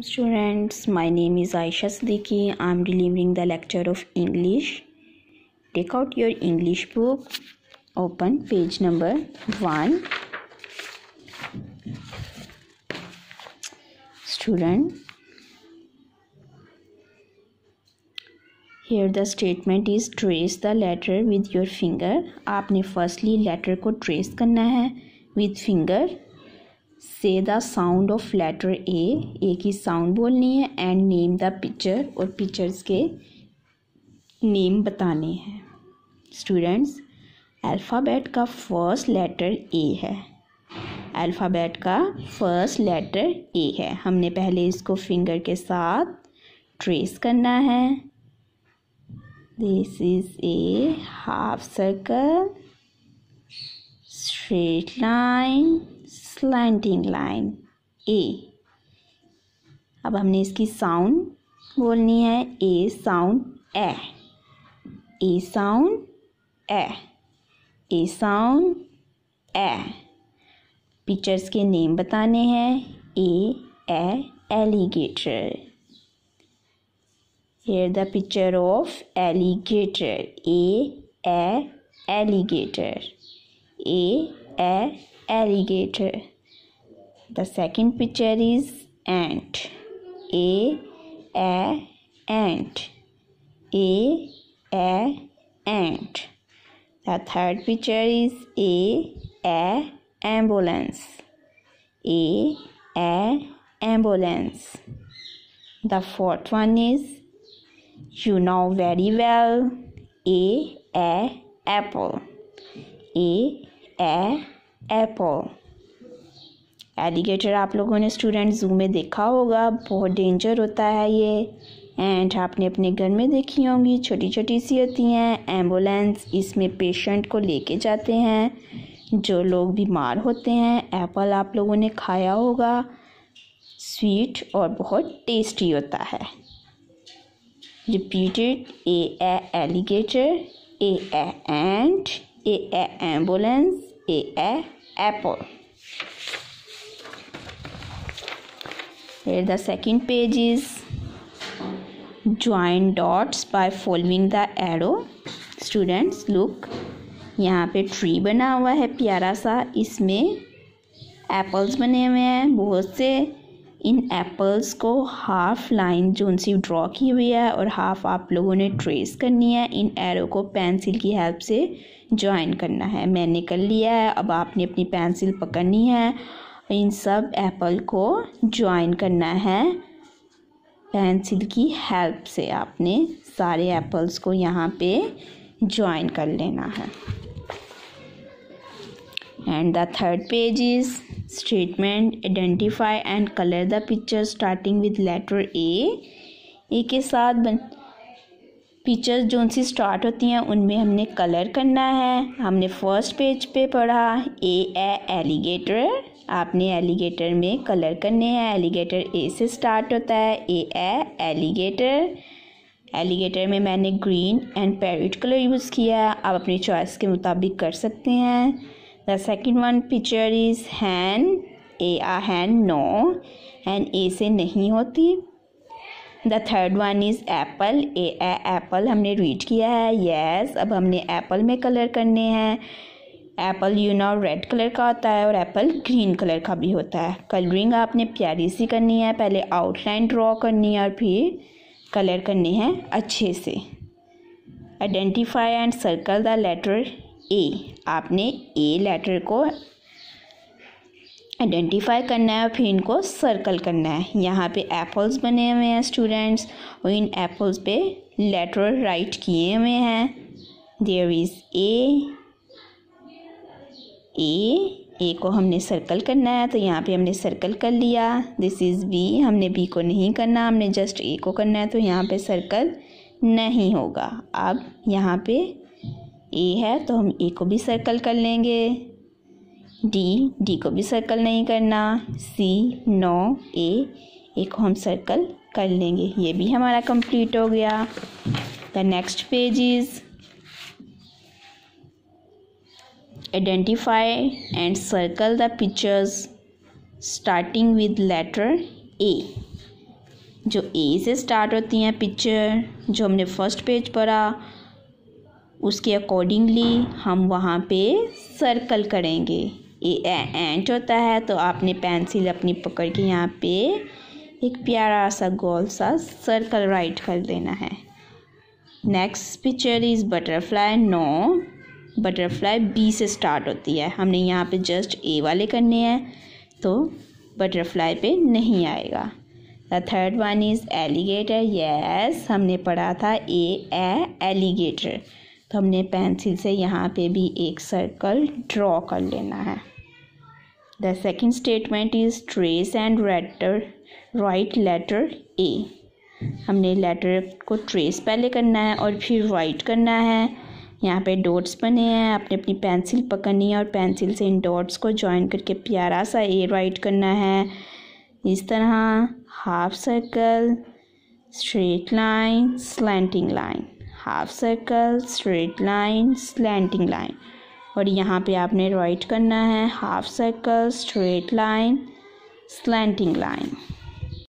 Students, my name is Aisha Siddiqui. I am delivering the lecture of English. Take out your English book. Open page number 1. Student, here the statement is trace the letter with your finger. आपने firstly letter को trace करना है with finger. से the sound of letter A A की sound बोलनी है and name the picture और pictures के नेम बताने हैं। स्टूडेंट्स अल्फ़ाबेट का फ़र्स्ट लेटर ए है। अल्फ़ाबेट का फ़र्स्ट लेटर ए है। हमने पहले इसको फिंगर के साथ ट्रेस करना है। This is A half circle straight line slanting line A अब हमने इसकी साउंड बोलनी है A sound A A sound A A sound A pictures के नेम बताने हैं A A alligator here the picture of alligator A A alligator A A alligator. The second picture is ant. A a ant. A a ant. The third picture is a a ambulance. A a ambulance. The fourth one is you know very well a a apple. A a apple alligator आप लोगों ने student जू में देखा होगा, बहुत danger होता है ये। एंड आपने अपने घर में देखी होंगी छोटी छोटी सी होती हैं एंबुलेंस इसमें पेशेंट को लेके जाते हैं। जो लोग बीमार होते हैं एप्पल आप लोगों ने खाया होगा। स्वीट और बहुत टेस्टी होता है। Repeated A alligator A A and A ambulance A A apple. Here the second page is join dots by following the arrow. Students look यहाँ पे ट्री बना हुआ है प्यारा सा इसमें एप्पल्स बने हुए हैं बहुत से इन एप्पल्स को हाफ़ लाइन जो सी ड्रॉ की हुई है और हाफ़ आप लोगों ने ट्रेस करनी है, इन एरो को पेंसिल की हेल्प से ज्वाइन करना है। मैंने कर लिया है, अब आपने अपनी पेंसिल पकड़नी है। इन सब एप्पल को ज्वाइन करना है। पेंसिल की हेल्प से आपने सारे एप्पल्स को यहाँ पे ज्वाइन कर लेना है। And the third page is statement identify and colour the picture starting with letter A A के साथ बन पिक्चर्स जो सी स्टार्ट होती हैं, उनमें हमने कलर करना है। हमने फ़र्स्ट पेज पे पढ़ा ए ए एलिगेटर आपने एलिगेटर में कलर करने हैं। एलिगेटर ए से स्टार्ट होता है। ए ए एलिगेटर एलिगेटर में मैंने green and parrot colour use किया है। आप अपनी चॉइस के मुताबिक कर सकते हैं। The second one picture is hen A uh hen no hen A से नहीं होती. The third one is apple A apple हमने रीड किया है. येस अब हमने एप्पल में कलर करने हैं. Apple you know red colour का होता है और एप्पल ग्रीन कलर का भी होता है. कलरिंग आपने प्यारी सी करनी है. पहले आउटलाइन ड्रॉ करनी है और फिर कलर करने हैं अच्छे से. Identify and circle the letter A आपने ए लेटर को आइडेंटिफाई करना है और फिर इनको सर्कल करना है। यहाँ पे एप्पल्स बने हुए हैं स्टूडेंट्स और इन एप्पल्स पे लेटर राइट किए हुए हैं। देयर इज़ ए ए ए को हमने सर्कल करना है तो यहाँ पे हमने सर्कल कर लिया। दिस इज़ बी हमने बी को नहीं करना, हमने जस्ट ए को करना है तो यहाँ पे सर्कल नहीं होगा। अब यहाँ पे ए है तो हम ए को भी सर्कल कर लेंगे। डी डी को भी सर्कल नहीं करना। सी नो ए ए को हम सर्कल कर लेंगे। ये भी हमारा कंप्लीट हो गया। The next page is identify circle the pictures starting with letter A जो ए से स्टार्ट होती हैं पिक्चर जो हमने फ़र्स्ट पेज पढ़ा उसके अकॉर्डिंगली हम वहाँ पे सर्कल करेंगे। ए एंट होता है तो आपने पेंसिल अपनी पकड़ के यहाँ पे एक प्यारा सा गोल सा सर्कल राइट कर देना है। Next picture is butterfly no butterfly B से स्टार्ट होती है। हमने यहाँ पे जस्ट ए वाले करने हैं तो बटरफ्लाई पे नहीं आएगा। The third one is alligator yes हमने पढ़ा था ए एलिगेटर तो हमने पेंसिल से यहाँ पे भी एक सर्कल ड्रॉ कर लेना है। The second statement is trace and rater write letter A हमने लेटर को ट्रेस पहले करना है और फिर राइट करना है। यहाँ पे डॉट्स बने हैं, आपने अपनी पेंसिल पकड़नी है और पेंसिल से इन डॉट्स को जॉइन करके प्यारा सा ए राइट करना है। इस तरह half circle straight line slanting line half circle straight line slanting line और यहाँ पे आपने राइट करना है half circle straight line slanting line